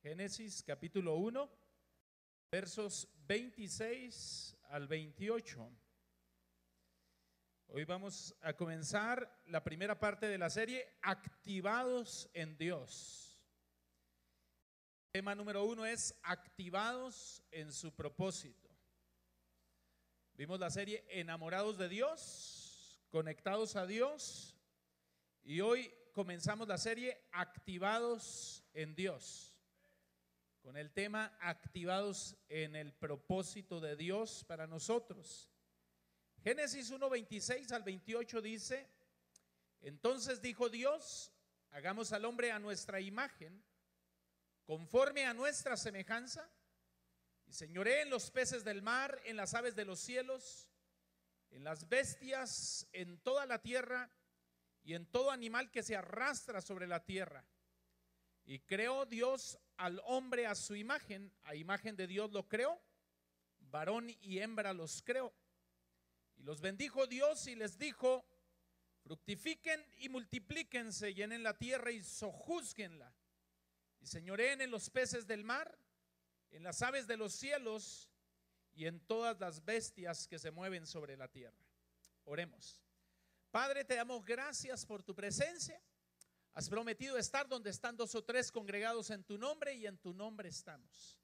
Génesis capítulo 1, versos 26 al 28. Hoy vamos a comenzar la primera parte de la serie, Activados en Dios. tema número uno es Activados en su propósito. Vimos la serie Enamorados de Dios, Conectados a Dios, y hoy comenzamos la serie Activados en Dios con el tema activados en el propósito de Dios para nosotros. Génesis 1, 26 al 28 dice, entonces dijo Dios, hagamos al hombre a nuestra imagen, conforme a nuestra semejanza, y señoré en los peces del mar, en las aves de los cielos, en las bestias, en toda la tierra, y en todo animal que se arrastra sobre la tierra. Y creó Dios al hombre a su imagen, a imagen de Dios lo creó, varón y hembra los creó. Y los bendijo Dios y les dijo, fructifiquen y multiplíquense, llenen la tierra y sojuzguenla. Y señoreen en los peces del mar, en las aves de los cielos y en todas las bestias que se mueven sobre la tierra. Oremos. Padre, te damos gracias por tu presencia. Has prometido estar donde están dos o tres congregados en tu nombre y en tu nombre estamos.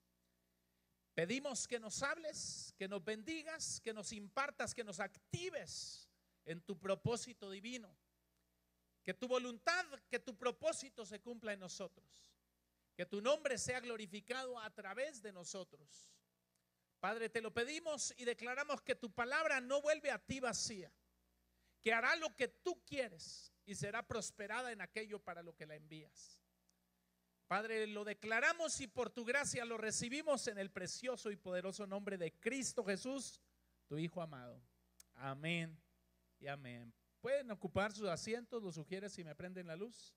Pedimos que nos hables, que nos bendigas, que nos impartas, que nos actives en tu propósito divino. Que tu voluntad, que tu propósito se cumpla en nosotros. Que tu nombre sea glorificado a través de nosotros. Padre, te lo pedimos y declaramos que tu palabra no vuelve a ti vacía. Que hará lo que tú quieres y será prosperada en aquello para lo que la envías. Padre, lo declaramos y por tu gracia lo recibimos en el precioso y poderoso nombre de Cristo Jesús, tu Hijo amado. Amén y amén. ¿Pueden ocupar sus asientos? ¿Lo sugieres si me prenden la luz?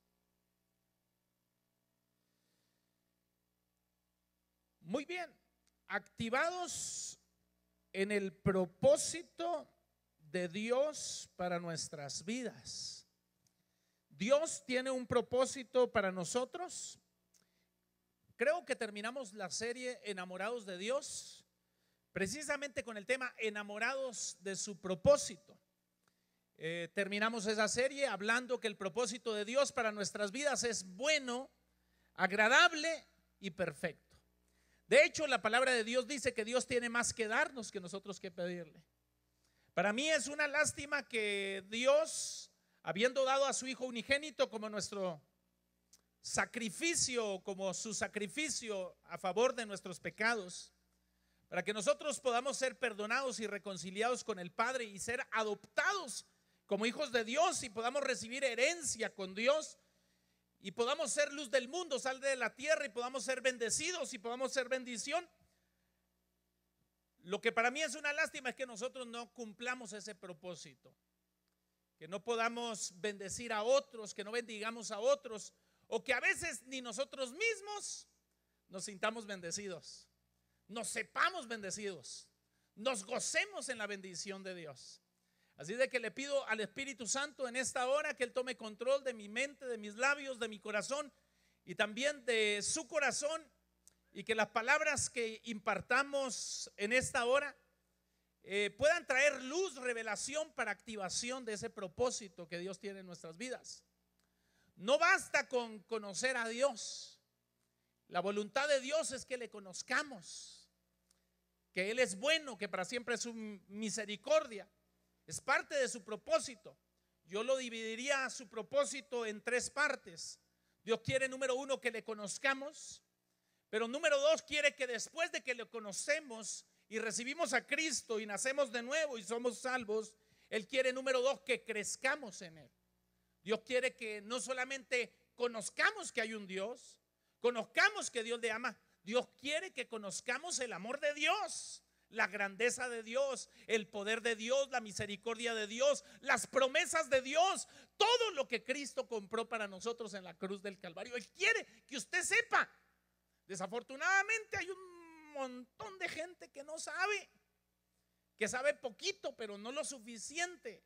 Muy bien, activados en el propósito de Dios para nuestras vidas. Dios tiene un propósito para nosotros. Creo que terminamos la serie Enamorados de Dios precisamente con el tema Enamorados de su propósito. Eh, terminamos esa serie hablando que el propósito de Dios para nuestras vidas es bueno, agradable y perfecto. De hecho, la palabra de Dios dice que Dios tiene más que darnos que nosotros que pedirle. Para mí es una lástima que Dios habiendo dado a su Hijo unigénito como nuestro sacrificio, como su sacrificio a favor de nuestros pecados, para que nosotros podamos ser perdonados y reconciliados con el Padre y ser adoptados como hijos de Dios y podamos recibir herencia con Dios y podamos ser luz del mundo, sal de la tierra y podamos ser bendecidos y podamos ser bendición. Lo que para mí es una lástima es que nosotros no cumplamos ese propósito que no podamos bendecir a otros, que no bendigamos a otros, o que a veces ni nosotros mismos nos sintamos bendecidos, nos sepamos bendecidos, nos gocemos en la bendición de Dios. Así de que le pido al Espíritu Santo en esta hora que Él tome control de mi mente, de mis labios, de mi corazón y también de su corazón y que las palabras que impartamos en esta hora eh, puedan traer luz, revelación para activación de ese propósito que Dios tiene en nuestras vidas. No basta con conocer a Dios. La voluntad de Dios es que le conozcamos, que Él es bueno, que para siempre es su misericordia. Es parte de su propósito. Yo lo dividiría su propósito en tres partes. Dios quiere, número uno, que le conozcamos, pero número dos, quiere que después de que le conocemos, y recibimos a Cristo y nacemos de nuevo y somos salvos, Él quiere, número dos, que crezcamos en Él. Dios quiere que no solamente conozcamos que hay un Dios, conozcamos que Dios le ama, Dios quiere que conozcamos el amor de Dios, la grandeza de Dios, el poder de Dios, la misericordia de Dios, las promesas de Dios, todo lo que Cristo compró para nosotros en la cruz del Calvario. Él quiere que usted sepa. Desafortunadamente hay un montón de gente que no sabe, que sabe poquito, pero no lo suficiente.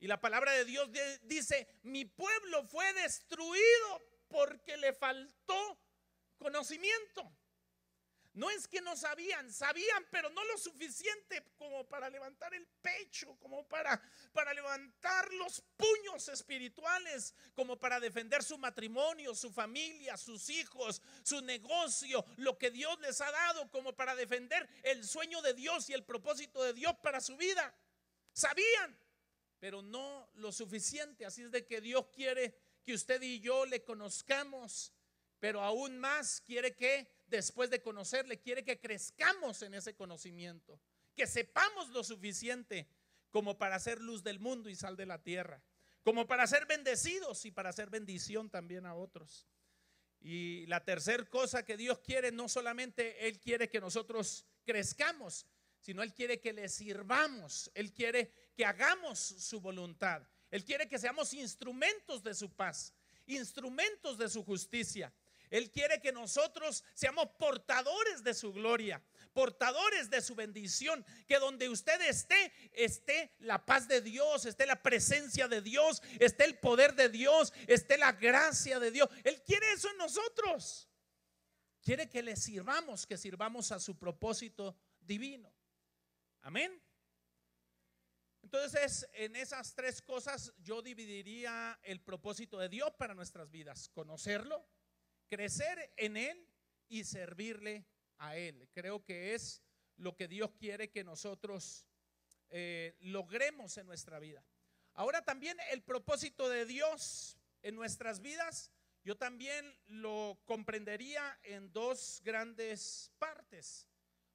Y la palabra de Dios dice, mi pueblo fue destruido porque le faltó conocimiento. No es que no sabían, sabían, pero no lo suficiente como para levantar el pecho, como para, para levantar los puños espirituales, como para defender su matrimonio, su familia, sus hijos, su negocio, lo que Dios les ha dado, como para defender el sueño de Dios y el propósito de Dios para su vida. Sabían, pero no lo suficiente. Así es de que Dios quiere que usted y yo le conozcamos, pero aún más quiere que después de conocerle, quiere que crezcamos en ese conocimiento, que sepamos lo suficiente como para ser luz del mundo y sal de la tierra, como para ser bendecidos y para ser bendición también a otros. Y la tercera cosa que Dios quiere, no solamente Él quiere que nosotros crezcamos, sino Él quiere que le sirvamos, Él quiere que hagamos su voluntad, Él quiere que seamos instrumentos de su paz, instrumentos de su justicia. Él quiere que nosotros seamos portadores de su gloria, portadores de su bendición, que donde usted esté, esté la paz de Dios, esté la presencia de Dios, esté el poder de Dios, esté la gracia de Dios. Él quiere eso en nosotros. Quiere que le sirvamos, que sirvamos a su propósito divino. Amén. Entonces, en esas tres cosas yo dividiría el propósito de Dios para nuestras vidas. Conocerlo, crecer en Él y servirle a Él. Creo que es lo que Dios quiere que nosotros eh, logremos en nuestra vida. Ahora también el propósito de Dios en nuestras vidas, yo también lo comprendería en dos grandes partes.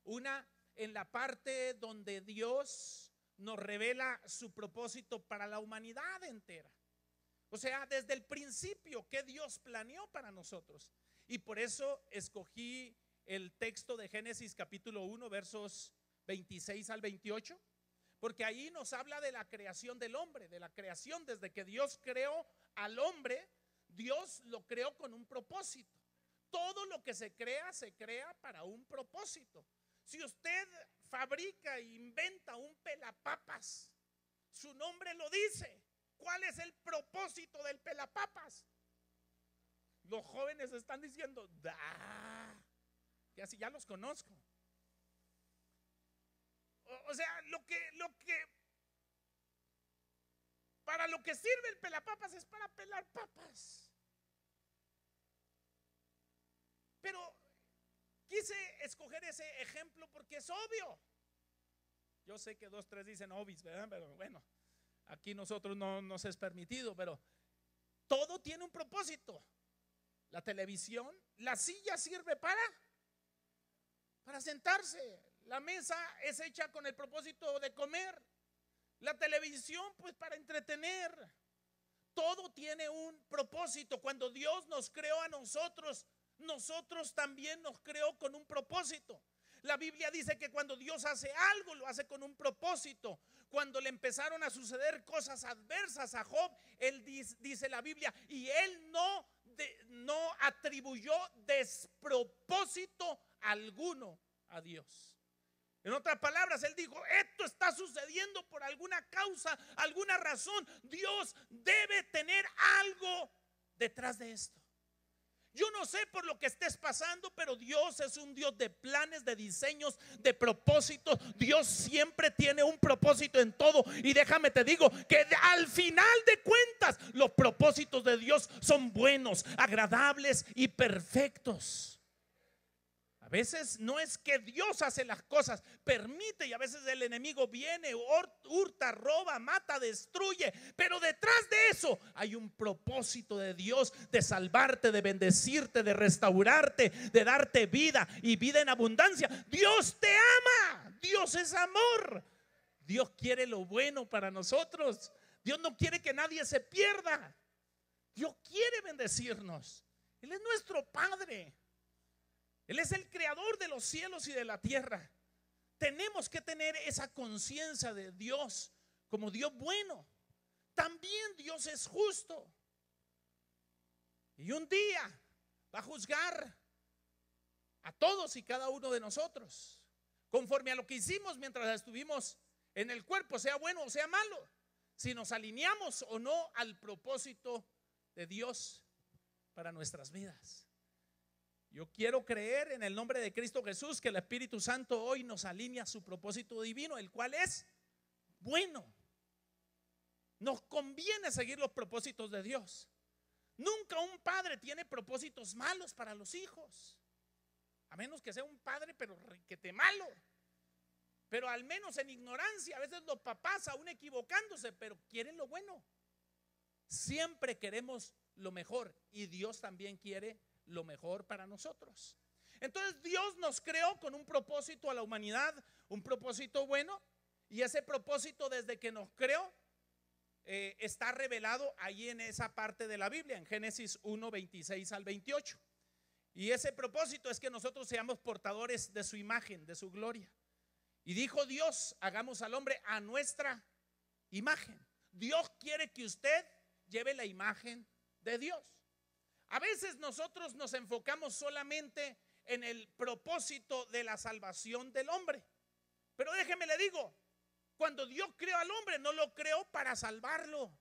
Una en la parte donde Dios nos revela su propósito para la humanidad entera. O sea, desde el principio que Dios planeó para nosotros. Y por eso escogí el texto de Génesis capítulo 1, versos 26 al 28, porque ahí nos habla de la creación del hombre, de la creación desde que Dios creó al hombre, Dios lo creó con un propósito. Todo lo que se crea se crea para un propósito. Si usted fabrica e inventa un pelapapas, su nombre lo dice. ¿Cuál es el propósito del pelapapas? Los jóvenes están diciendo, da, que así ya los conozco. O, sea, lo que, lo que, para lo que sirve el pelapapas es para pelar papas. Pero quise escoger ese ejemplo porque es obvio. Yo sé que dos, tres dicen obis, ¿verdad? Pero bueno, Aquí nosotros no nos es permitido, pero todo tiene un propósito. La televisión, la silla sirve para para sentarse. La mesa es hecha con el propósito de comer. La televisión pues para entretener. Todo tiene un propósito. Cuando Dios nos creó a nosotros, nosotros también nos creó con un propósito. La Biblia dice que cuando Dios hace algo, lo hace con un propósito. Cuando le empezaron a suceder cosas adversas a Job, él dice, la Biblia, y él no, no atribuyó despropósito alguno a Dios. En otras palabras, él dijo, esto está sucediendo por alguna causa, alguna razón. Dios debe tener algo detrás de esto. Yo no sé por lo que estés pasando, pero Dios es un Dios de planes, de diseños, de propósitos. Dios siempre tiene un propósito en todo. Y déjame te digo que al final de cuentas los propósitos de Dios son buenos, agradables y perfectos. A veces no es que Dios hace las cosas, permite y a veces el enemigo viene, hurta, roba, mata, destruye. Pero detrás de eso hay un propósito de Dios de salvarte, de bendecirte, de restaurarte, de darte vida y vida en abundancia. Dios te ama, Dios es amor. Dios quiere lo bueno para nosotros. Dios no quiere que nadie se pierda. Dios quiere bendecirnos. Él es nuestro Padre. Él es el creador de los cielos y de la tierra. Tenemos que tener esa conciencia de Dios como Dios bueno. También Dios es justo. Y un día va a juzgar a todos y cada uno de nosotros, conforme a lo que hicimos mientras estuvimos en el cuerpo, sea bueno o sea malo, si nos alineamos o no al propósito de Dios para nuestras vidas. Yo quiero creer en el nombre de Cristo Jesús que el Espíritu Santo hoy nos alinea a su propósito divino, el cual es bueno. Nos conviene seguir los propósitos de Dios. Nunca un padre tiene propósitos malos para los hijos. A menos que sea un padre, pero te malo. Pero al menos en ignorancia, a veces los papás aún equivocándose, pero quieren lo bueno. Siempre queremos lo mejor y Dios también quiere lo mejor para nosotros. Entonces Dios nos creó con un propósito a la humanidad, un propósito bueno, y ese propósito desde que nos creó eh, está revelado ahí en esa parte de la Biblia, en Génesis 1, 26 al 28. Y ese propósito es que nosotros seamos portadores de su imagen, de su gloria. Y dijo Dios, hagamos al hombre a nuestra imagen. Dios quiere que usted lleve la imagen de Dios. A veces nosotros nos enfocamos solamente en el propósito de la salvación del hombre. Pero déjeme le digo, cuando Dios creó al hombre, no lo creó para salvarlo.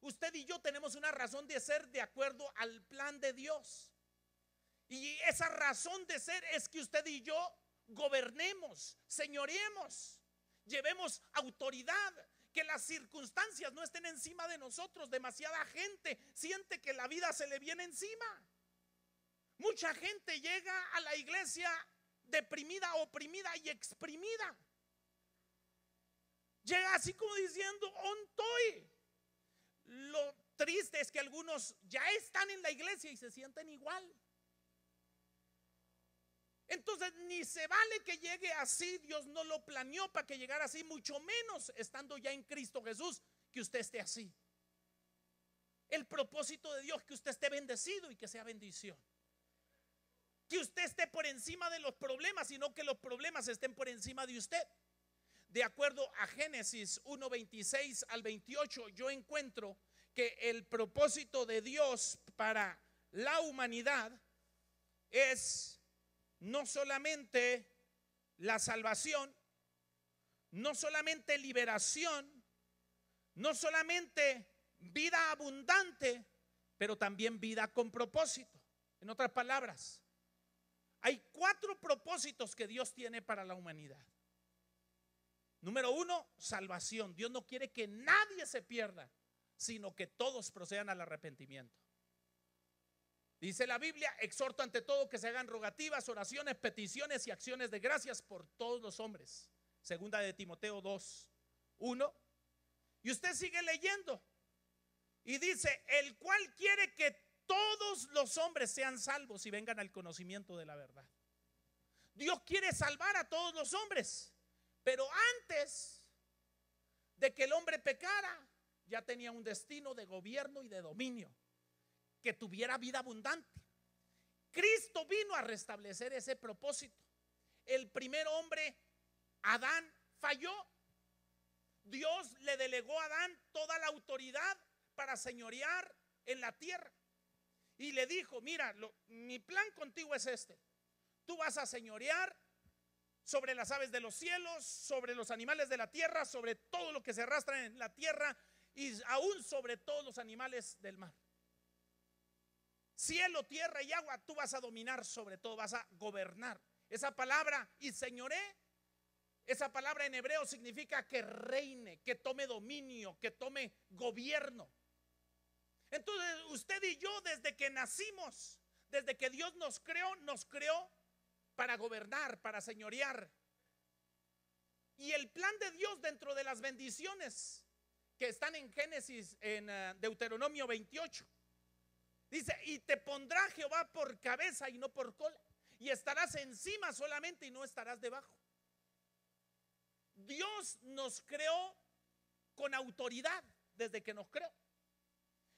Usted y yo tenemos una razón de ser de acuerdo al plan de Dios. Y esa razón de ser es que usted y yo gobernemos, señoremos, llevemos autoridad, que las circunstancias no estén encima de nosotros. Demasiada gente siente que la vida se le viene encima. Mucha gente llega a la iglesia deprimida, oprimida y exprimida. Llega así como diciendo, ontoy. Lo triste es que algunos ya están en la iglesia y se sienten igual. Entonces ni se vale que llegue así, Dios no lo planeó para que llegara así, mucho menos estando ya en Cristo Jesús, que usted esté así. El propósito de Dios que usted esté bendecido y que sea bendición. Que usted esté por encima de los problemas, sino que los problemas estén por encima de usted. De acuerdo a Génesis 1:26 al 28, yo encuentro que el propósito de Dios para la humanidad es no solamente la salvación, no solamente liberación, no solamente vida abundante, pero también vida con propósito. En otras palabras, hay cuatro propósitos que Dios tiene para la humanidad. Número uno, salvación. Dios no quiere que nadie se pierda, sino que todos procedan al arrepentimiento. Dice la Biblia, exhorto ante todo que se hagan rogativas, oraciones, peticiones y acciones de gracias por todos los hombres. Segunda de Timoteo 2, 1. Y usted sigue leyendo. Y dice, el cual quiere que todos los hombres sean salvos y vengan al conocimiento de la verdad. Dios quiere salvar a todos los hombres. Pero antes de que el hombre pecara, ya tenía un destino de gobierno y de dominio que tuviera vida abundante. Cristo vino a restablecer ese propósito. El primer hombre, Adán, falló. Dios le delegó a Adán toda la autoridad para señorear en la tierra. Y le dijo, mira, mi plan contigo es este. Tú vas a señorear sobre las aves de los cielos, sobre los animales de la tierra, sobre todo lo que se arrastra en la tierra y aún sobre todos los animales del mar. Cielo, tierra y agua, tú vas a dominar sobre todo, vas a gobernar. Esa palabra, y señoré, esa palabra en hebreo significa que reine, que tome dominio, que tome gobierno. Entonces, usted y yo, desde que nacimos, desde que Dios nos creó, nos creó para gobernar, para señorear. Y el plan de Dios dentro de las bendiciones que están en Génesis, en eh, Deuteronomio 28, Dice, y te pondrá Jehová por cabeza y no por cola. Y estarás encima solamente y no estarás debajo. Dios nos creó con autoridad desde que nos creó.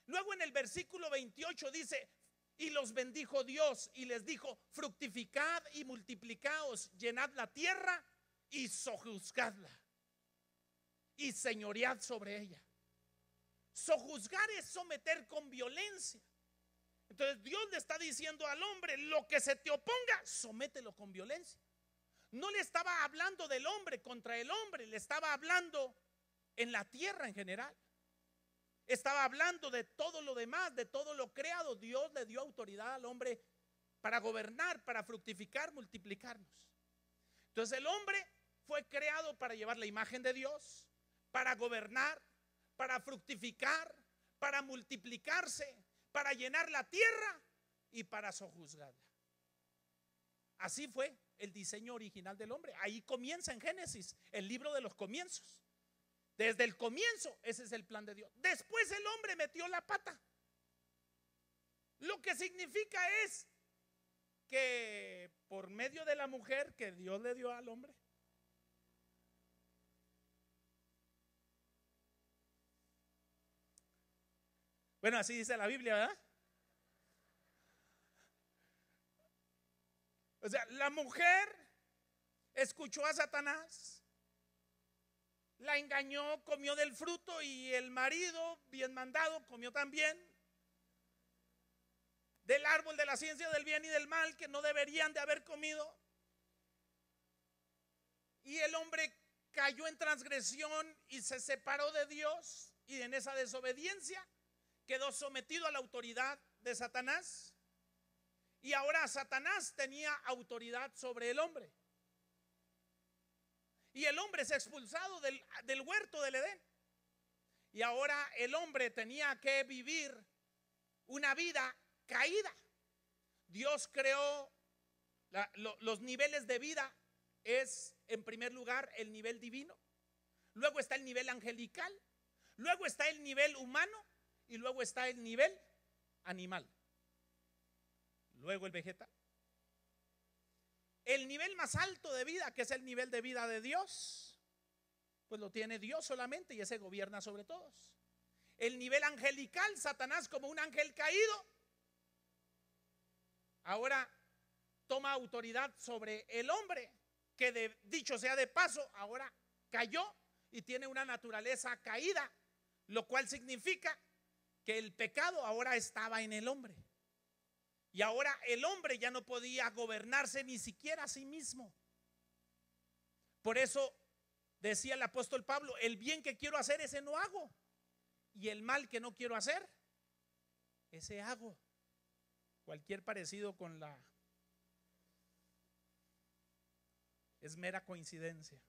Luego en el versículo 28 dice, y los bendijo Dios y les dijo, fructificad y multiplicaos, llenad la tierra y sojuzgadla y señoread sobre ella. Sojuzgar es someter con violencia. Entonces Dios le está diciendo al hombre, lo que se te oponga, somételo con violencia. No le estaba hablando del hombre contra el hombre, le estaba hablando en la tierra en general. Estaba hablando de todo lo demás, de todo lo creado. Dios le dio autoridad al hombre para gobernar, para fructificar, multiplicarnos. Entonces el hombre fue creado para llevar la imagen de Dios, para gobernar, para fructificar, para multiplicarse, para llenar la tierra y para sojuzgarla. Así fue el diseño original del hombre. Ahí comienza en Génesis, el libro de los comienzos. Desde el comienzo, ese es el plan de Dios. Después el hombre metió la pata. Lo que significa es que por medio de la mujer que Dios le dio al hombre, Bueno, así dice la Biblia, ¿verdad? O sea, la mujer escuchó a Satanás, la engañó, comió del fruto y el marido, bien mandado, comió también del árbol de la ciencia del bien y del mal que no deberían de haber comido. Y el hombre cayó en transgresión y se separó de Dios y en esa desobediencia quedó sometido a la autoridad de Satanás. Y ahora Satanás tenía autoridad sobre el hombre. Y el hombre es expulsado del, del huerto del Edén. Y ahora el hombre tenía que vivir una vida caída. Dios creó los niveles de vida. Es en primer lugar el nivel divino. Luego está el nivel angelical. Luego está el nivel humano y luego está el nivel animal. Luego el vegetal. El nivel más alto de vida, que es el nivel de vida de Dios, pues lo tiene Dios solamente y ese gobierna sobre todos. El nivel angelical, Satanás como un ángel caído, ahora toma autoridad sobre el hombre, que de, dicho sea de paso, ahora cayó y tiene una naturaleza caída, lo cual significa que el pecado ahora estaba en el hombre. Y ahora el hombre ya no podía gobernarse ni siquiera a sí mismo. Por eso decía el apóstol Pablo, el bien que quiero hacer, ese no hago. Y el mal que no quiero hacer, ese hago. Cualquier parecido con la... Es mera coincidencia.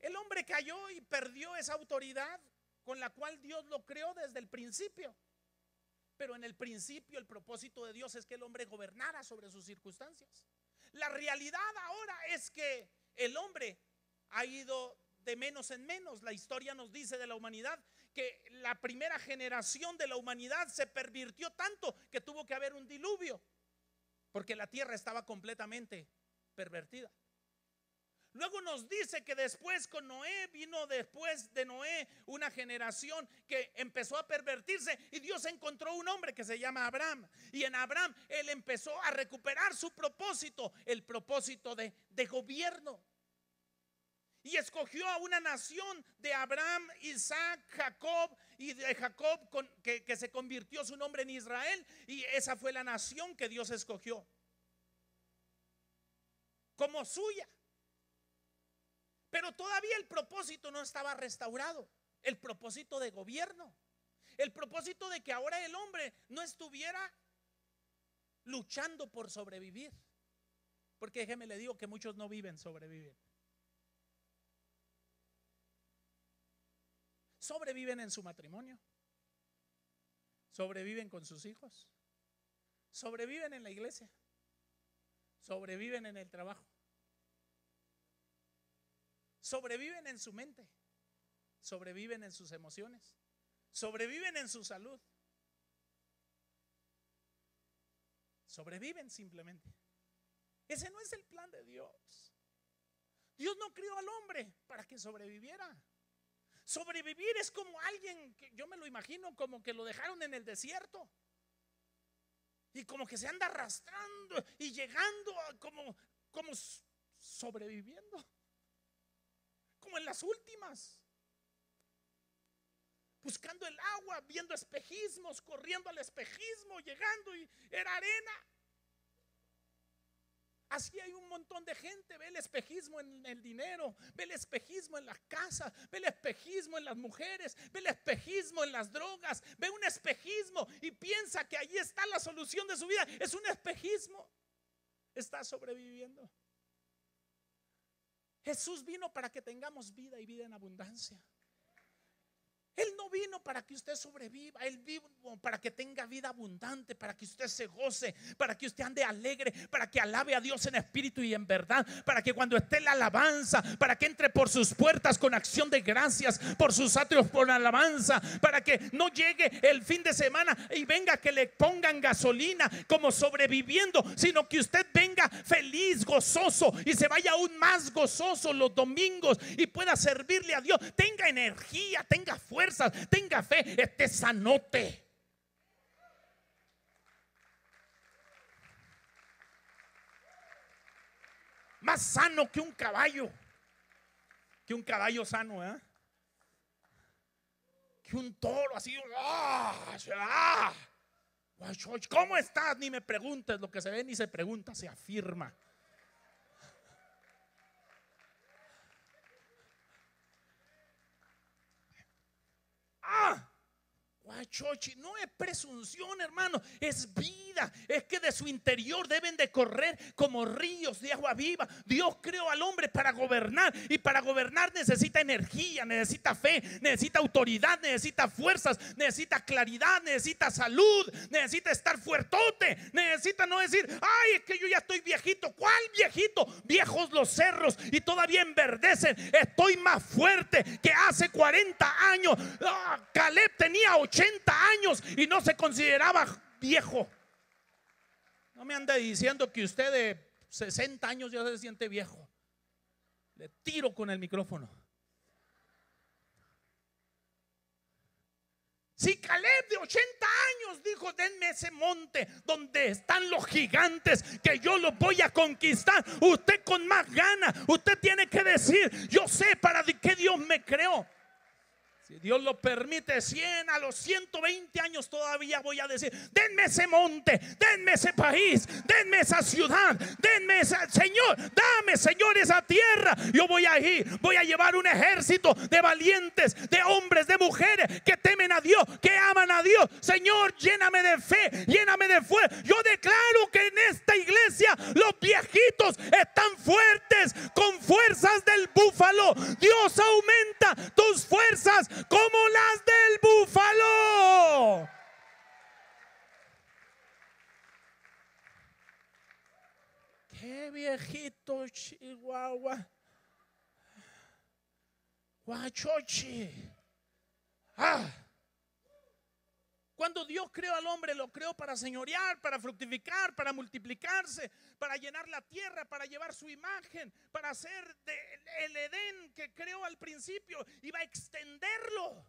El hombre cayó y perdió esa autoridad con la cual Dios lo creó desde el principio. Pero en el principio el propósito de Dios es que el hombre gobernara sobre sus circunstancias. La realidad ahora es que el hombre ha ido de menos en menos. La historia nos dice de la humanidad que la primera generación de la humanidad se pervirtió tanto que tuvo que haber un diluvio, porque la tierra estaba completamente pervertida. Luego nos dice que después con Noé vino después de Noé una generación que empezó a pervertirse y Dios encontró un hombre que se llama Abraham. Y en Abraham él empezó a recuperar su propósito, el propósito de, gobierno. Y escogió a una nación de Abraham, Isaac, Jacob y de Jacob que, que se convirtió su nombre en Israel. Y esa fue la nación que Dios escogió como suya. Pero todavía el propósito no estaba restaurado. El propósito de gobierno. El propósito de que ahora el hombre no estuviera luchando por sobrevivir. Porque déjeme le digo que muchos no viven sobrevivir. Sobreviven en su matrimonio. Sobreviven con sus hijos. Sobreviven en la iglesia. Sobreviven en el trabajo sobreviven en su mente, sobreviven en sus emociones, sobreviven en su salud, sobreviven simplemente. Ese no es el plan de Dios. Dios no crió al hombre para que sobreviviera. Sobrevivir es como alguien que yo me lo imagino como que lo dejaron en el desierto. Y como que se anda arrastrando y llegando como, como sobreviviendo como en las últimas. Buscando el agua, viendo espejismos, corriendo al espejismo, llegando y era arena. Así hay un montón de gente, ve el espejismo en el dinero, ve el espejismo en las casas, ve el espejismo en las mujeres, ve el espejismo en las drogas, ve un espejismo y piensa que allí conclusión de su vida es un espejismo. Está sobreviviendo. Jesús vino para que tengamos vida y vida en abundancia. Él no vino para que usted sobreviva, Él vino para que tenga vida abundante, para que usted se goce, para que usted ande alegre, para que alabe a Dios en espíritu y en verdad, para que cuando esté la alabanza, para que entre por sus puertas con acción de gracias, por sus atrios por alabanza, para que no llegue el fin de semana y venga que le pongan gasolina como sobreviviendo, sino que usted venga feliz, gozoso y se vaya aún más gozoso los domingos y pueda servirle a Dios, tenga energía, tenga fuerza tenga fe, esté sanote. Más sano que un caballo, que un caballo sano, ¿eh? Que un toro así. ¡ah! ¡ah! ¿Cómo estás? Ni me preguntes lo que se ve ni se pregunta, se afirma. Ah, no es presunción, hermano, es vida. Es que de su interior deben de correr como ríos de agua viva. Dios creó al hombre para gobernar y para gobernar necesita energía, necesita fe, necesita autoridad, necesita fuerzas, necesita claridad, necesita salud, necesita estar fuertote, necesita no decir, ay, es que yo ya estoy viejito. ¿Cuál viejito? Viejos los cerros y todavía enverdecen. Estoy más fuerte que hace 40 años. Ah, Caleb tenía 80 años y no se consideraba viejo. No me anda diciendo que usted de 60 años ya se siente viejo. Le tiro con el micrófono. Si Caleb de 80 años dijo, denme ese monte donde están los gigantes, que yo los voy a conquistar, usted con más ganas, usted tiene que decir, yo sé para qué Dios me creó. Si Dios lo permite, 100 a los 120 años todavía voy a decir, denme ese monte, denme ese país, denme esa ciudad, denme ese, Señor, dame, Señor, esa tierra. Yo voy a ir, voy a llevar un ejército de valientes, de hombres, de mujeres que temen a Dios, que aman a Dios. Señor, lléname de fe, lléname de fuerza. Yo declaro que en esta iglesia los viejitos están fuertes, con fuerzas del búfalo. Dios aumenta tus fuerzas como las del búfalo. Qué viejito Chihuahua. Guachochi. Ah. Cuando Dios creó al hombre, lo creó para señorear, para fructificar, para multiplicarse, para llenar la tierra, para llevar su imagen, para hacer el Edén que creó al principio, iba a extenderlo.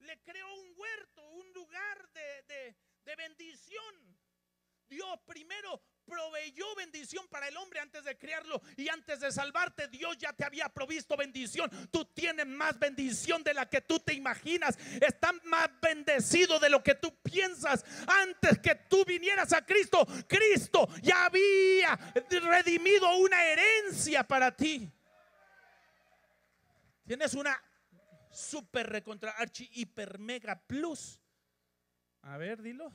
Le creó un huerto, un lugar de, de bendición. Dios primero proveyó bendición para el hombre antes de crearlo y antes de salvarte Dios ya te había provisto bendición. Tú tienes más bendición de la que tú te imaginas. Estás más bendecido de lo que tú piensas. Antes que tú vinieras a Cristo, Cristo ya había redimido una herencia para ti. Tienes una super recontra archi hiper mega plus. A ver, dilo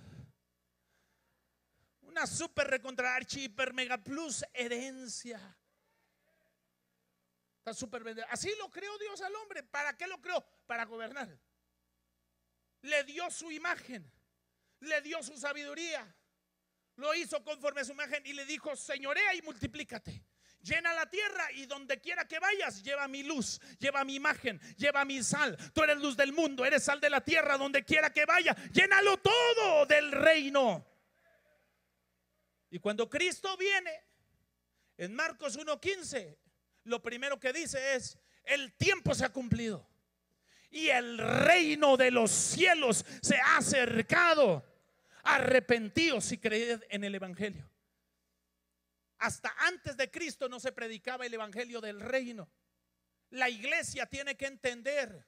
una super recontra archi hiper mega plus herencia. Está súper Así lo creó Dios al hombre. ¿Para qué lo creó? Para gobernar. Le dio su imagen. Le dio su sabiduría. Lo hizo conforme a su imagen y le dijo, señorea y multiplícate. Llena la tierra y donde quiera que vayas, lleva mi luz, lleva mi imagen, lleva mi sal. Tú eres luz del mundo, eres sal de la tierra, donde quiera que vaya. Llénalo todo del reino. Y cuando Cristo viene, en Marcos 1.15, lo primero que dice es, el tiempo se ha cumplido y el reino de los cielos se ha acercado. Arrepentidos si creed en el Evangelio. Hasta antes de Cristo no se predicaba el Evangelio del reino. La iglesia tiene que entender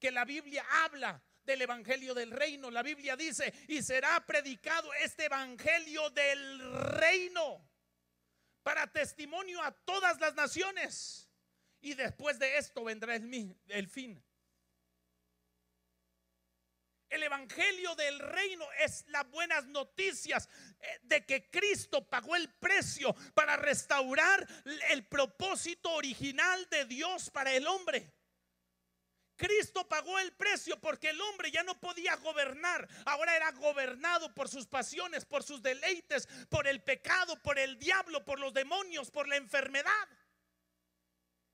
que la Biblia habla del Evangelio del Reino. La Biblia dice, y será predicado este Evangelio del Reino para testimonio a todas las naciones. Y después de esto vendrá el, el fin. El evangelio del reino es las buenas noticias eh, de que Cristo pagó el precio para restaurar el propósito original de Dios para el hombre. Cristo pagó el precio porque el hombre ya no podía gobernar. Ahora era gobernado por sus pasiones, por sus deleites, por el pecado, por el diablo, por los demonios, por la enfermedad.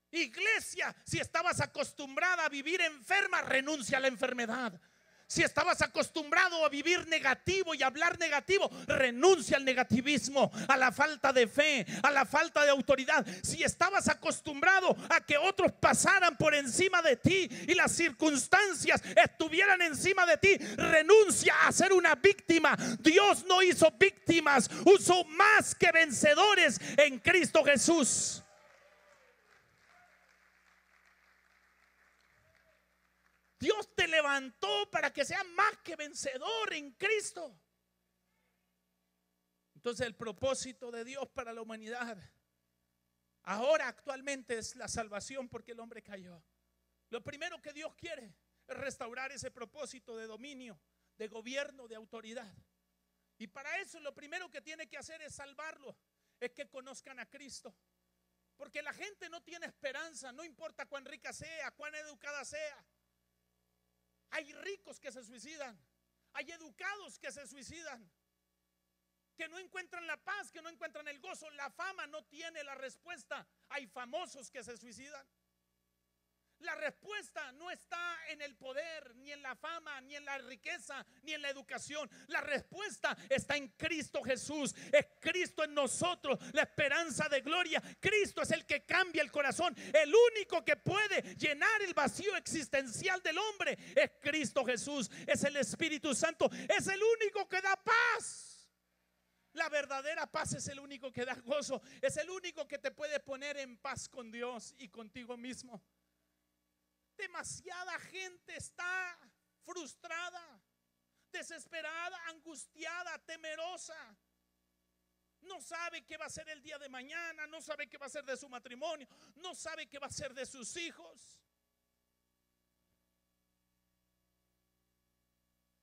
Iglesia, si estabas acostumbrada a vivir enferma, renuncia a la enfermedad. Si estabas acostumbrado a vivir negativo y hablar negativo, renuncia al negativismo, a la falta de fe, a la falta de autoridad. Si estabas acostumbrado a que otros pasaran por encima de ti y las circunstancias estuvieran encima de ti, renuncia a ser una víctima. Dios no hizo víctimas, usó más que vencedores en Cristo Jesús. Dios te levantó para que seas más que vencedor en Cristo. Entonces el propósito de Dios para la humanidad ahora actualmente es la salvación porque el hombre cayó. Lo primero que Dios quiere es restaurar ese propósito de dominio, de gobierno, de autoridad. Y para eso lo primero que tiene que hacer es salvarlo, es que conozcan a Cristo. Porque la gente no tiene esperanza, no importa cuán rica sea, cuán educada sea. Hay ricos que se suicidan. Hay educados que se suicidan. Que no encuentran la paz, que no encuentran el gozo. La fama no tiene la respuesta. Hay famosos que se suicidan. La respuesta no está en el poder, ni en la fama, ni en la riqueza, ni en la educación. La respuesta está en Cristo Jesús. Es Cristo en nosotros, la esperanza de gloria. Cristo es el que cambia el corazón. El único que puede llenar el vacío existencial del hombre es Cristo Jesús. Es el Espíritu Santo. Es el único que da paz. La verdadera paz es el único que da gozo. Es el único que te puede poner en paz con Dios y contigo mismo. Demasiada gente está frustrada, desesperada, angustiada, temerosa. No sabe qué va a ser el día de mañana, no sabe qué va a ser de su matrimonio, no sabe qué va a ser de sus hijos.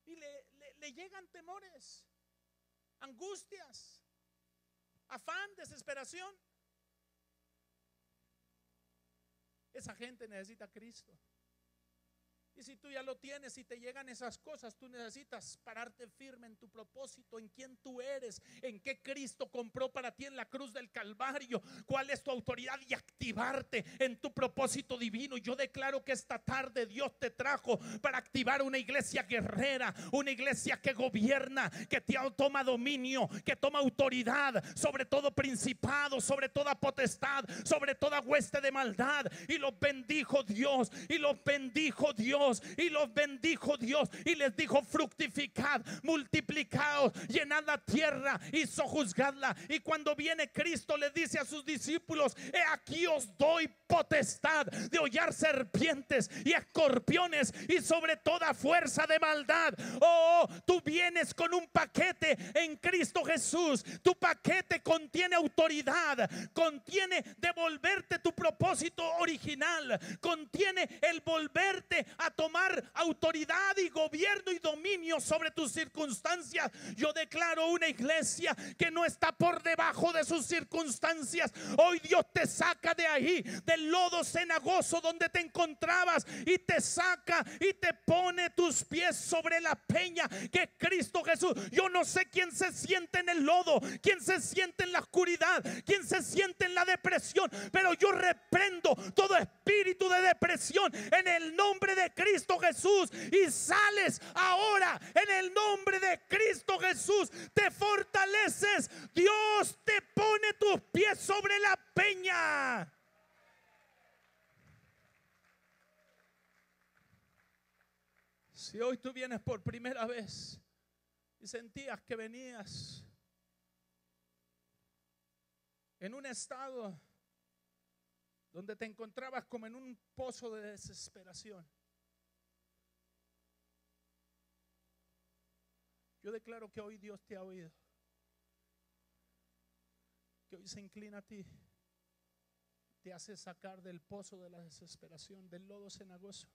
Y le, le llegan temores, angustias, afán, desesperación. Esa gente necesita Cristo. Y si tú ya lo tienes y te llegan esas cosas, tú necesitas pararte firme en tu propósito, en quién tú eres, en qué Cristo compró para ti en la cruz del Calvario, cuál es tu autoridad y activarte en tu propósito divino. Yo declaro que esta tarde Dios te trajo para activar una iglesia guerrera, una iglesia que gobierna, que toma dominio, que toma autoridad sobre todo principado, sobre toda potestad, sobre toda hueste de maldad. Y los bendijo Dios, y los bendijo Dios y los bendijo Dios y les dijo fructificad, multiplicaos, llenad la tierra y sojuzgadla. Y cuando viene Cristo le dice a sus discípulos, he aquí os doy potestad de hollar serpientes y escorpiones y sobre toda fuerza de maldad. Oh, tú vienes con un paquete en Cristo Jesús. Tu paquete contiene autoridad, contiene devolverte tu propósito original, contiene el volverte a tomar autoridad y gobierno y dominio sobre tus circunstancias. Yo declaro una iglesia que no está por debajo de sus circunstancias. Hoy Dios te saca de ahí, del lodo cenagoso donde te encontrabas y te saca y te pone tus pies sobre la peña que Cristo Jesús. Yo no sé quién se siente en el lodo, quién se siente en la oscuridad, quién se siente en la depresión, pero yo reprendo todo espíritu de depresión en el nombre de Cristo Jesús y sales ahora en el nombre de Cristo Jesús. Te fortaleces. Dios te pone tus pies sobre la peña. Si hoy tú vienes por primera vez y sentías que venías en un estado donde te encontrabas como en un pozo de desesperación, Yo declaro que hoy Dios te ha oído. Que hoy se inclina a ti. Te hace sacar del pozo de la desesperación, del lodo cenagoso.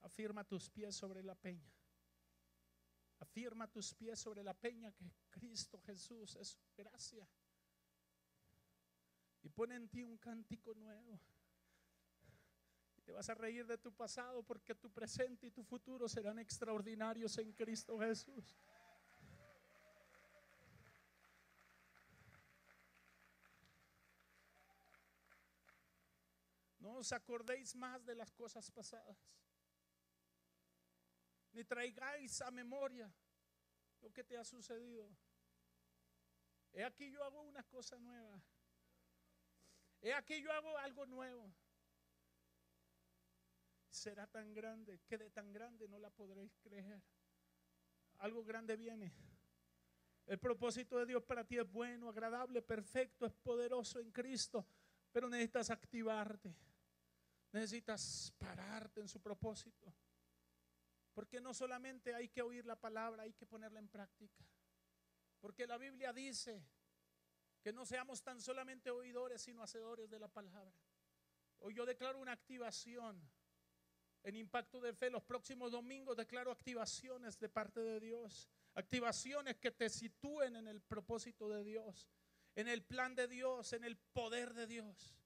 Afirma tus pies sobre la peña. Afirma tus pies sobre la peña que Cristo Jesús es gracia. Y pone en ti un cántico nuevo. Te vas a reír de tu pasado porque tu presente y tu futuro serán extraordinarios en Cristo Jesús. No os acordéis más de las cosas pasadas, ni traigáis a memoria lo que te ha sucedido. He aquí yo hago una cosa nueva. He aquí yo hago algo nuevo. Será tan grande que de tan grande no la podréis creer. Algo grande viene. El propósito de Dios para ti es bueno, agradable, perfecto, es poderoso en Cristo, pero necesitas activarte. Necesitas pararte en su propósito. Porque no solamente hay que oír la palabra, hay que ponerla en práctica. Porque la Biblia dice que no seamos tan solamente oidores, sino hacedores de la palabra. Hoy yo declaro una activación en impacto de fe. Los próximos domingos declaro activaciones de parte de Dios. Activaciones que te sitúen en el propósito de Dios, en el plan de Dios, en el poder de Dios.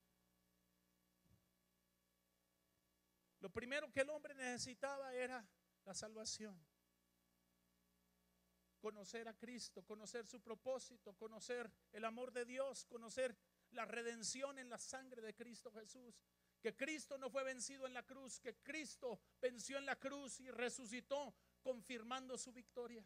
Lo primero que el hombre necesitaba era la salvación. Conocer a Cristo, conocer su propósito, conocer el amor de Dios, conocer la redención en la sangre de Cristo Jesús. Que Cristo no fue vencido en la cruz, que Cristo venció en la cruz y resucitó confirmando su victoria.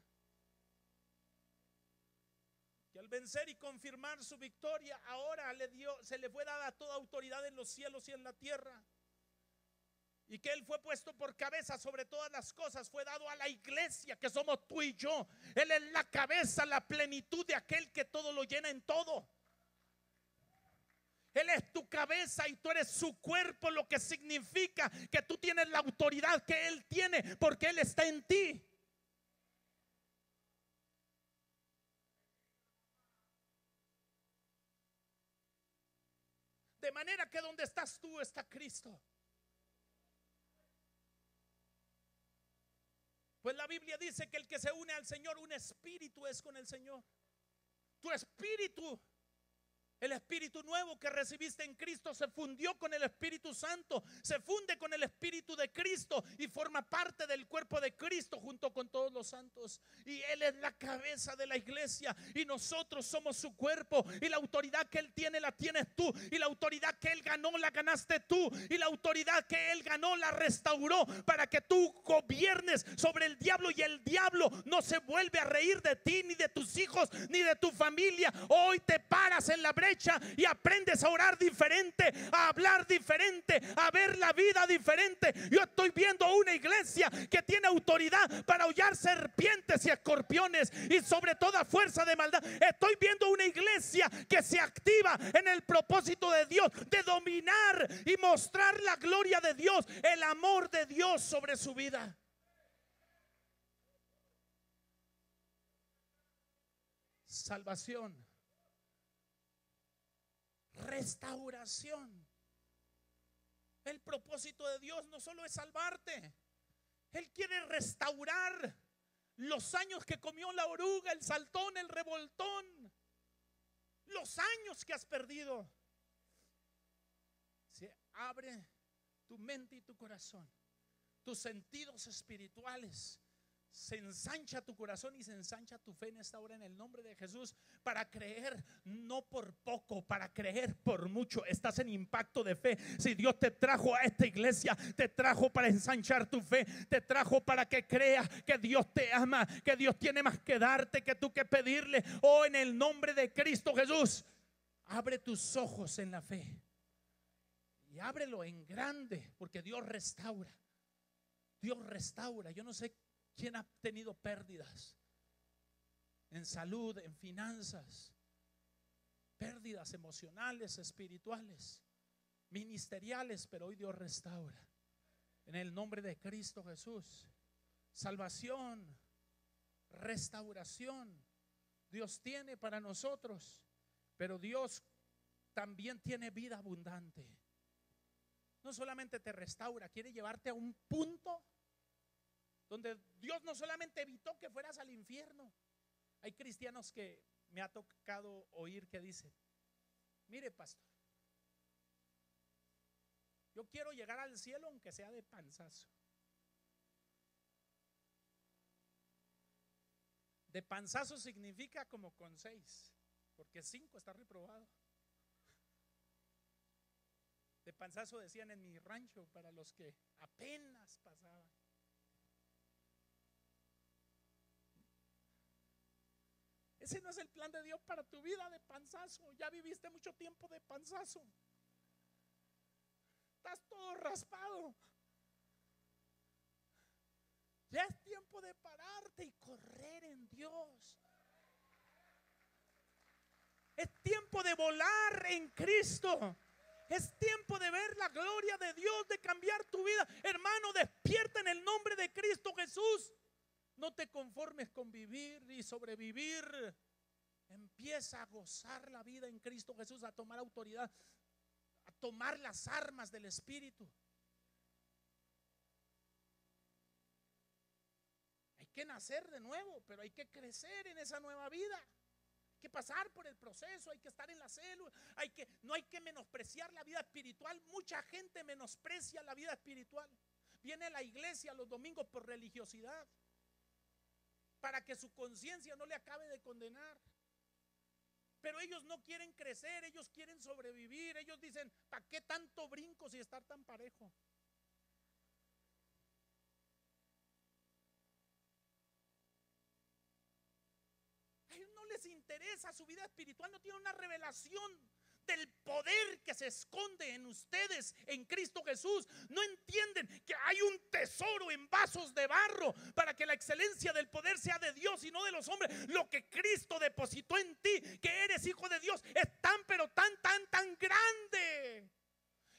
Que al vencer y confirmar su victoria, ahora le dio, se le fue dada toda autoridad en los cielos y en la tierra y que Él fue puesto por cabeza sobre todas las cosas, fue dado a la iglesia que somos tú y yo. Él es la cabeza, la plenitud de aquel que todo lo llena en todo. Él es tu cabeza y tú eres su cuerpo, lo que significa que tú tienes la autoridad que Él tiene porque Él está en ti. De manera que donde estás tú está Cristo. Pues la Biblia dice que el que se une al Señor, un espíritu es con el Señor. Tu espíritu el Espíritu nuevo que recibiste en Cristo se fundió con el Espíritu Santo, se funde con el Espíritu de Cristo y forma parte del cuerpo de Cristo junto con todos los santos. Y Él es la cabeza de la iglesia y nosotros somos su cuerpo y la autoridad que Él tiene la tienes tú y la autoridad que Él ganó la ganaste tú y la autoridad que Él ganó la restauró para que tú gobiernes sobre el diablo y el diablo no se vuelve a reír de ti ni de tus hijos ni de tu familia. Hoy te paras en la brecha y aprendes a orar diferente, a hablar diferente, a ver la vida diferente. Yo estoy viendo una iglesia que tiene autoridad para hollar serpientes y escorpiones y sobre toda fuerza de maldad. Estoy viendo una iglesia que se activa en el propósito de Dios de dominar y mostrar la gloria de Dios, el amor de Dios sobre su vida. Salvación restauración. El propósito de Dios no solo es salvarte, Él quiere restaurar los años que comió la oruga, el saltón, el revoltón, los años que has perdido. Se abre tu mente y tu corazón, tus sentidos espirituales se ensancha tu corazón y se ensancha tu fe en esta hora en el nombre de Jesús para creer no por poco, para creer por mucho. Estás en impacto de fe. Si Dios te trajo a esta iglesia, te trajo para ensanchar tu fe, te trajo para que creas que Dios te ama, que Dios tiene más que darte que tú que pedirle. Oh, en el nombre de Cristo Jesús, abre tus ojos en la fe y ábrelo en grande, porque Dios restaura. Dios restaura. Yo no sé ¿Quién ha tenido pérdidas? En salud, en finanzas, pérdidas emocionales, espirituales, ministeriales, pero hoy Dios restaura. En el nombre de Cristo Jesús. Salvación, restauración. Dios tiene para nosotros, pero Dios también tiene vida abundante. No solamente te restaura, quiere llevarte a un punto donde Dios no solamente evitó que fueras al infierno. Hay cristianos que me ha tocado oír que dicen, mire pastor, yo quiero llegar al cielo aunque sea de panzazo. De panzazo significa como con seis, porque cinco está reprobado. De panzazo decían en mi rancho para los que apenas pasaban. Ese no es el plan de Dios para tu vida de panzazo. Ya viviste mucho tiempo de panzazo. Estás todo raspado. Ya es tiempo de pararte y correr en Dios. Es tiempo de volar en Cristo. Es tiempo de ver la gloria de Dios, de cambiar tu vida. Hermano, despierta en el nombre de Cristo Jesús. No te conformes con vivir y sobrevivir. Empieza a gozar la vida en Cristo Jesús, a tomar autoridad, a tomar las armas del Espíritu. Hay que nacer de nuevo, pero hay que crecer en esa nueva vida. Hay que pasar por el proceso, hay que estar en la célula, hay que no hay que menospreciar la vida espiritual. Mucha gente menosprecia la vida espiritual. Viene a la iglesia los domingos por religiosidad para que su conciencia no le acabe de condenar. Pero ellos no quieren crecer, ellos quieren sobrevivir. Ellos dicen, ¿para qué tanto brinco si estar tan parejo? A ellos no les interesa su vida espiritual, no tienen una revelación del poder que se esconde en ustedes en Cristo Jesús. No entienden que hay un tesoro en vasos de barro para que la excelencia del poder sea de Dios y no de los hombres. Lo que Cristo depositó en ti, que eres hijo de Dios, es tan, pero tan, tan, tan grande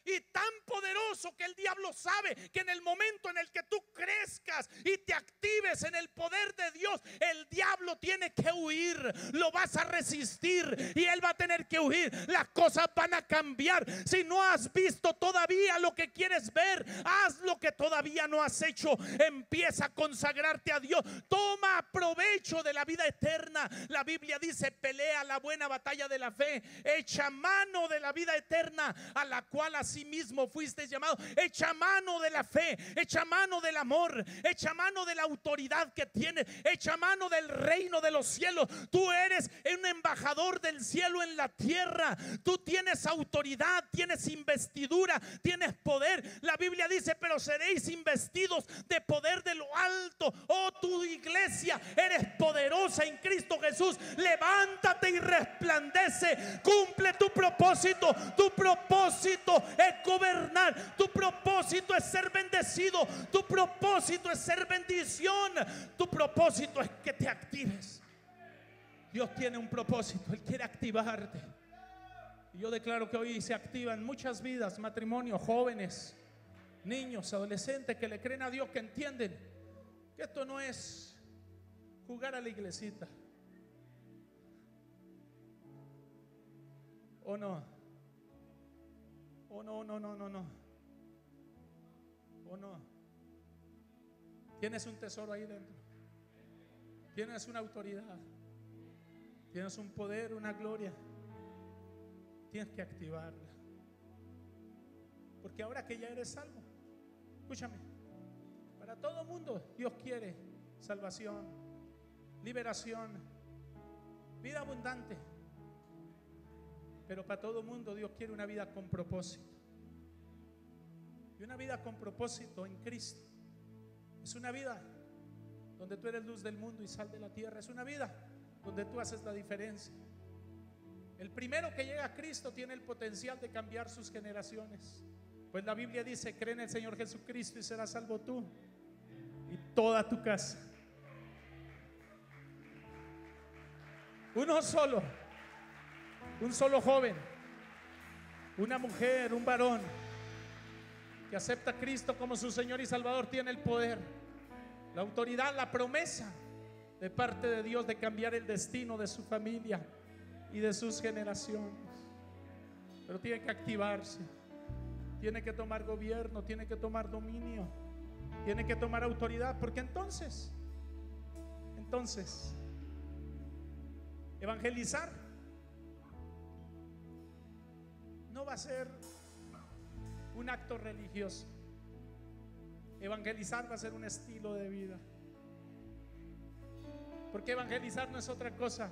y tan poderoso que el diablo sabe que en el momento en el que tú crezcas y te actives en el poder de Dios, el diablo tiene que huir, lo vas a resistir y él va a tener que huir. Las cosas van a cambiar. Si no has visto todavía lo que quieres ver, haz lo que todavía no has hecho. Empieza a consagrarte a Dios. Toma provecho de la vida eterna. La Biblia dice, pelea la buena batalla de la fe, echa mano de la vida eterna a la cual has sí mismo fuiste llamado. Echa mano de la fe, echa mano del amor, echa mano de la autoridad que tiene, echa mano del reino de los cielos. Tú eres un embajador del cielo en la tierra. Tú tienes autoridad, tienes investidura, tienes poder. La Biblia dice, pero seréis investidos de poder de lo alto. Oh, tu iglesia, eres poderosa en Cristo Jesús. Levántate y resplandece. Cumple tu propósito. Tu propósito es gobernar. Tu propósito es ser bendecido. Tu propósito es ser bendición. Tu propósito es que te actives. Dios tiene un propósito. Él quiere activarte. Y yo declaro que hoy se activan muchas vidas, matrimonios, jóvenes, niños, adolescentes que le creen a Dios, que entienden que esto no es jugar a la iglesita. ¿O no? Oh, no, no, no, no, no. Oh, no. Tienes un tesoro ahí dentro. Tienes una autoridad. Tienes un poder, una gloria. Tienes que activarla. Porque ahora que ya eres salvo, escúchame, para todo mundo Dios quiere salvación, liberación, vida abundante. Pero para todo mundo Dios quiere una vida con propósito. Y una vida con propósito en Cristo. Es una vida donde tú eres luz del mundo y sal de la tierra. Es una vida donde tú haces la diferencia. El primero que llega a Cristo tiene el potencial de cambiar sus generaciones. Pues la Biblia dice, cree en el Señor Jesucristo y serás salvo tú y toda tu casa. Uno solo un solo joven, una mujer, un varón que acepta a Cristo como su Señor y Salvador tiene el poder, la autoridad, la promesa de parte de Dios de cambiar el destino de su familia y de sus generaciones. Pero tiene que activarse, tiene que tomar gobierno, tiene que tomar dominio. tiene que tomar autoridad, porque entonces, entonces, evangelizar no va a ser un acto religioso. Evangelizar va a ser un estilo de vida. Porque evangelizar no es otra cosa,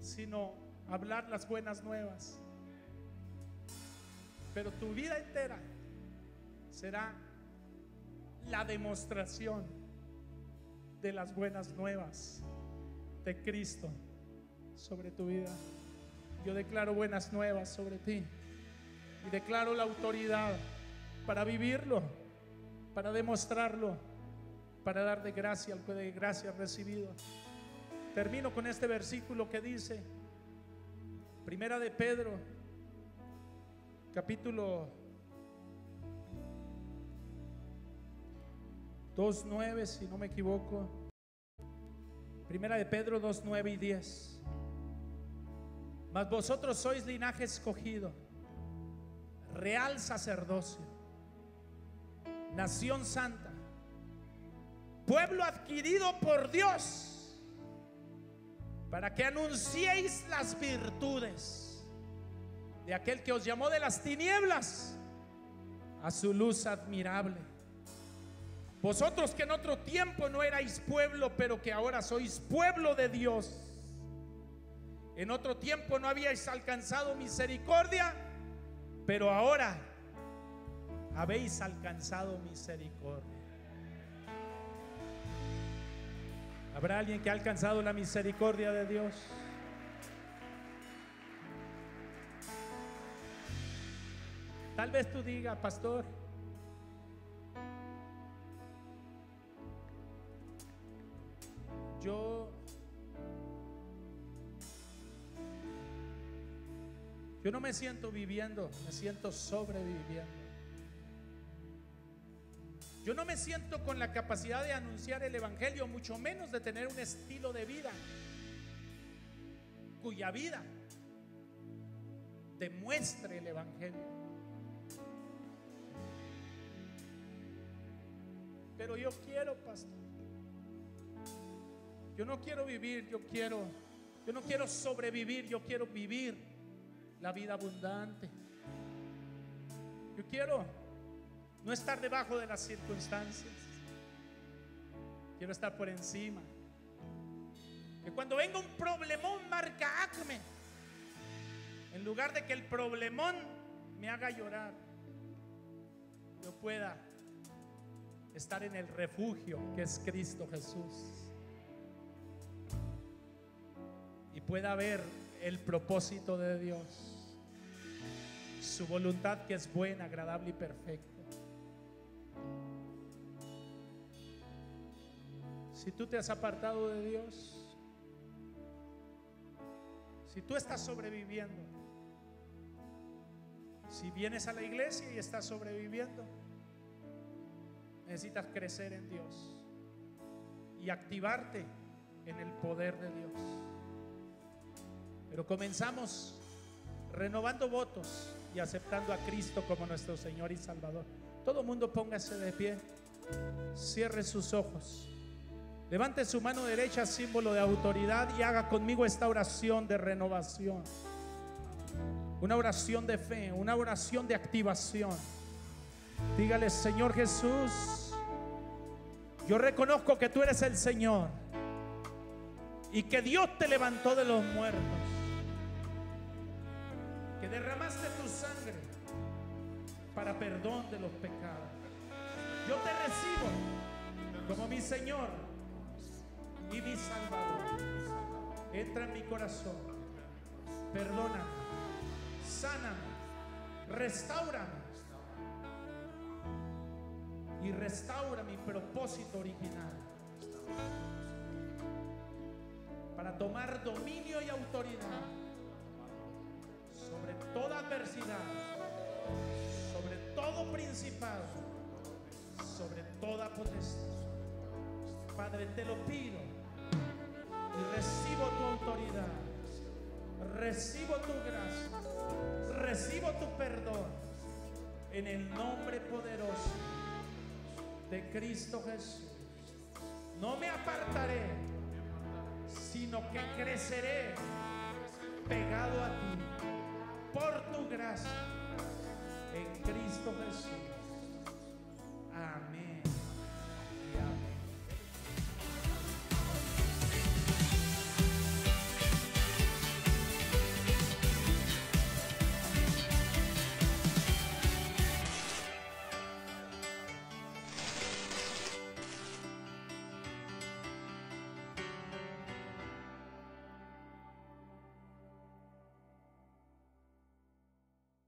sino hablar las buenas nuevas. Pero tu vida entera será la demostración de las buenas nuevas de Cristo sobre tu vida. Yo declaro buenas nuevas sobre ti y declaro la autoridad para vivirlo, para demostrarlo, para dar de gracia al que de gracia recibido. Termino con este versículo que dice, Primera de Pedro, capítulo 2.9, si no me equivoco. Primera de Pedro 2.9 y 10. Mas vosotros sois linaje escogido, real sacerdocio, nación santa, pueblo adquirido por Dios, para que anunciéis las virtudes de aquel que os llamó de las tinieblas a su luz admirable. Vosotros que en otro tiempo no erais pueblo, pero que ahora sois pueblo de Dios. En otro tiempo no habíais alcanzado misericordia, pero ahora habéis alcanzado misericordia. ¿Habrá alguien que ha alcanzado la misericordia de Dios? Tal vez tú digas, pastor, yo yo no me siento viviendo, me siento sobreviviendo. Yo no me siento con la capacidad de anunciar el evangelio, mucho menos de tener un estilo de vida cuya vida demuestre el evangelio. Pero yo quiero, pastor. Yo no quiero vivir, yo quiero, yo no quiero sobrevivir, yo quiero vivir la vida abundante. Yo quiero no estar debajo de las circunstancias. Quiero estar por encima. Que cuando venga un problemón, marca acme. En lugar de que el problemón me haga llorar, yo pueda estar en el refugio que es Cristo Jesús. pueda ver el propósito de Dios, su voluntad que es buena, agradable y perfecta. Si tú te has apartado de Dios, si tú estás sobreviviendo, si vienes a la iglesia y estás sobreviviendo, necesitas crecer en Dios y activarte en el poder de Dios. Pero comenzamos renovando votos y aceptando a Cristo como nuestro Señor y Salvador. Todo mundo póngase de pie, cierre sus ojos, levante su mano derecha, símbolo de autoridad, y haga conmigo esta oración de renovación. Una oración de fe, una oración de activación. Dígale, Señor Jesús, yo reconozco que tú eres el Señor y que Dios te levantó de los muertos que derramaste tu sangre para perdón de los pecados. Yo te recibo como mi Señor y mi Salvador. Entra en mi corazón, perdona, sana, restaura. Y restaura mi propósito original. Para tomar dominio y autoridad toda adversidad, sobre todo principado, sobre toda potestad. Padre, te lo pido y recibo tu autoridad, recibo tu gracia, recibo tu perdón en el nombre poderoso de Cristo Jesús. No me apartaré, sino que creceré pegado a ti por tu gracia en Cristo Jesús. Amén.